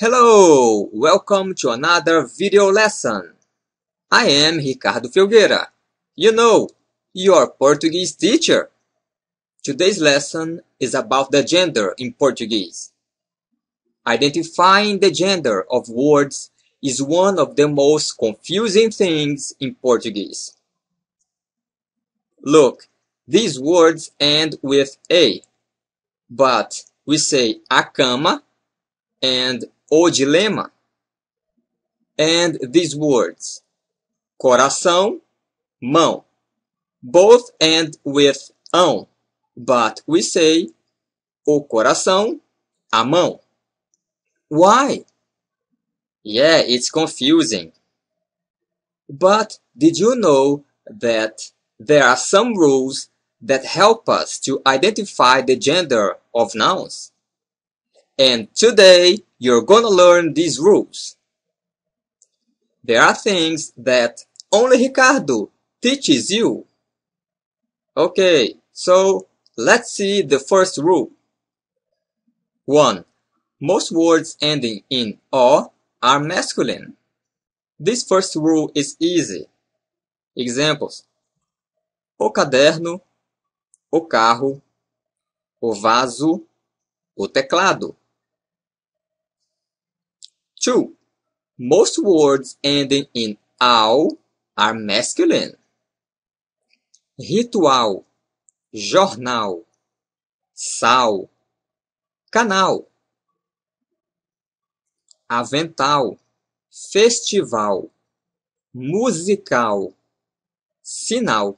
Hello! Welcome to another video lesson. I am Ricardo Filgueira. You know, your Portuguese teacher. Today's lesson is about the gender in Portuguese. Identifying the gender of words is one of the most confusing things in Portuguese. Look, these words end with A, but we say a cama and o dilema. And these words, coração, mão, both end with ão, but we say o coração, a mão. Why? Yeah, it's confusing. But did you know that there are some rules that help us to identify the gender of nouns? And today you're gonna learn these rules. There are things that only Ricardo teaches you. Okay, so let's see the first rule. 1. Most words ending in O are masculine. This first rule is easy. Examples: o caderno, o carro, o vaso, o teclado. 2. Most words ending in ao are masculine. Ritual, jornal, sal, canal avental, festival, musical, sinal.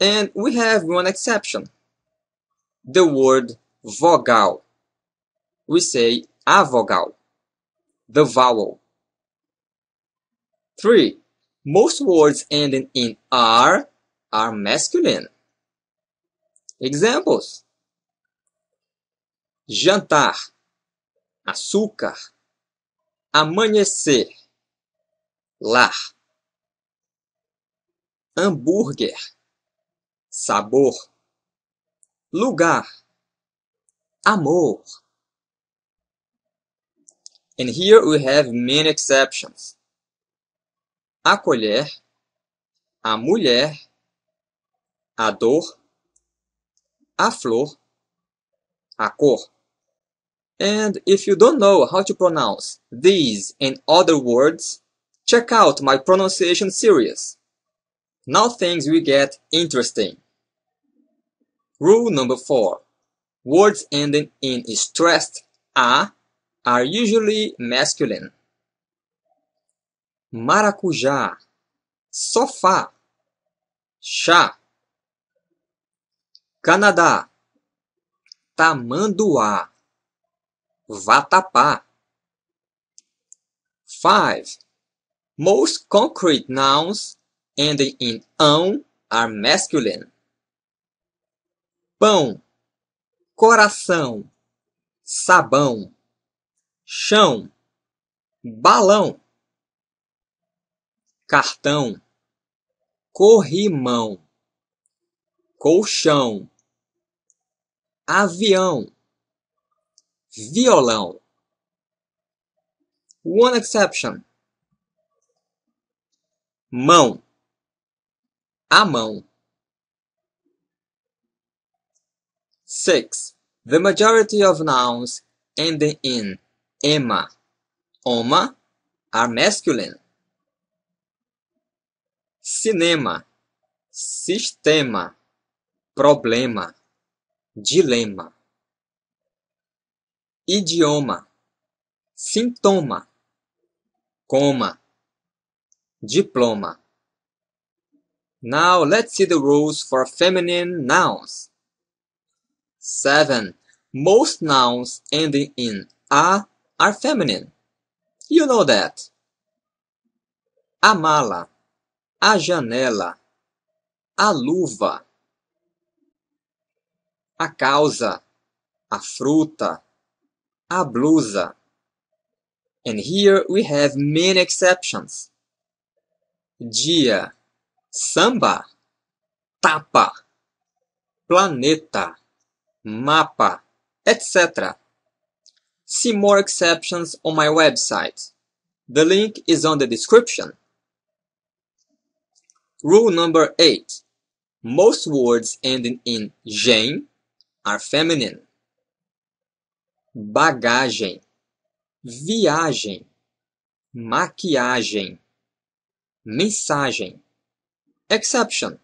And we have one exception. The word vogal. We say a vogal, the vowel. 3. Most words ending in R are masculine. Examples. Jantar açúcar, amanhecer, lar, hambúrguer, sabor, lugar, amor. And here we have many exceptions. A colher, a mulher, a dor, a flor, a cor. And if you don't know how to pronounce these and other words, check out my pronunciation series. Now things will get interesting. Rule number 4. Words ending in stressed a are usually masculine. Maracujá, sofá, chá. Canadá, tamanduá. Vatapá. 5. Most concrete nouns ending in ão are masculine. Pão, coração, sabão, chão, balão, cartão, corrimão, colchão, avião, violão. One exception. Mão. A mão. 6. The majority of nouns ending in ema, oma are masculine. Cinema, sistema, problema, dilema idioma, sintoma, coma, diploma. Now let's see the rules for feminine nouns. 7. Most nouns ending in a are feminine. You know that. A mala, a janela, a luva, a causa, a fruta, a blusa. And here we have many exceptions. Dia, samba, tapa, planeta, mapa, etc. See more exceptions on my website. The link is on the description. Rule number 8. Most words ending in gem are feminine. Bagagem, viagem, maquiagem, mensagem. Exception.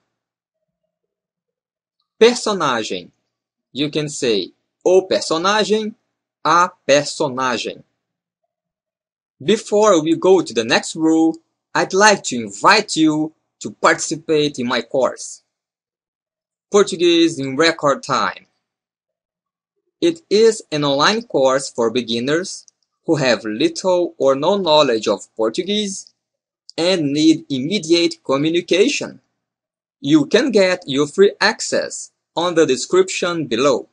Personagem. You can say o personagem, a personagem. Before we go to the next rule, I'd like to invite you to participate in my course. Portuguese in record time. It is an online course for beginners who have little or no knowledge of Portuguese and need immediate communication. You can get your free access on the description below.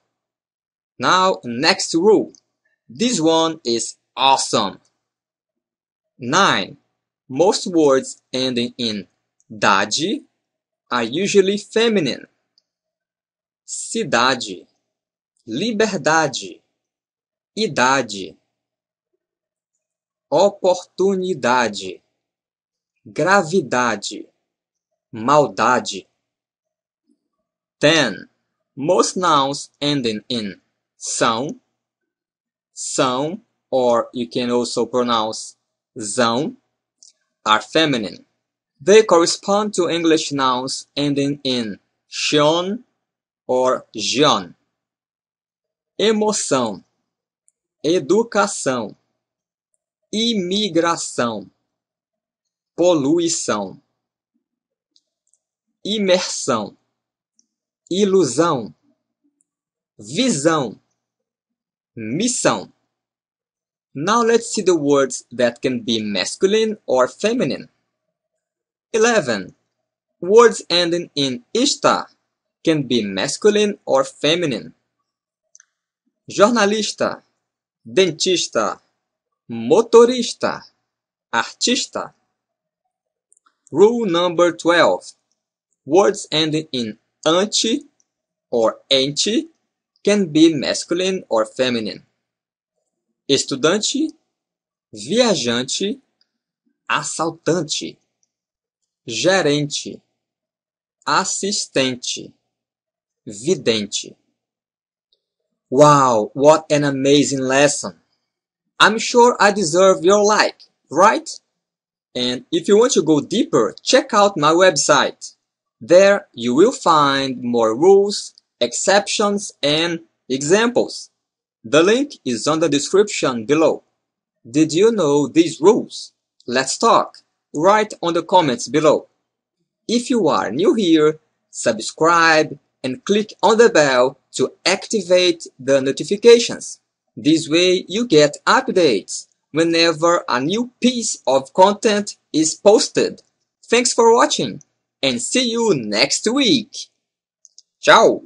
Now, next rule. This one is awesome. 9. Most words ending in dade are usually feminine. Cidade, liberdade, idade, oportunidade, gravidade, maldade. 10. Most nouns ending in são, são, or you can also pronounce zão, are feminine. They correspond to English nouns ending in "tion" or "gion". Emoção, educação, imigração, poluição, imersão, ilusão, visão, missão. Now let's see the words that can be masculine or feminine. 11. Words ending in ista can be masculine or feminine. Jornalista, dentista, motorista, artista. Rule number 12. Words ending in ante or ente can be masculine or feminine. Estudante, viajante, assaltante, gerente, assistente, vidente. Wow, what an amazing lesson! I'm sure I deserve your like, right? And if you want to go deeper, check out my website. There you will find more rules, exceptions, and examples. The link is on the description below. Did you know these rules? Let's talk. Write on the comments below. If you are new here, subscribe and click on the bell to activate the notifications. This way you get updates whenever a new piece of content is posted. Thanks for watching and see you next week. Ciao!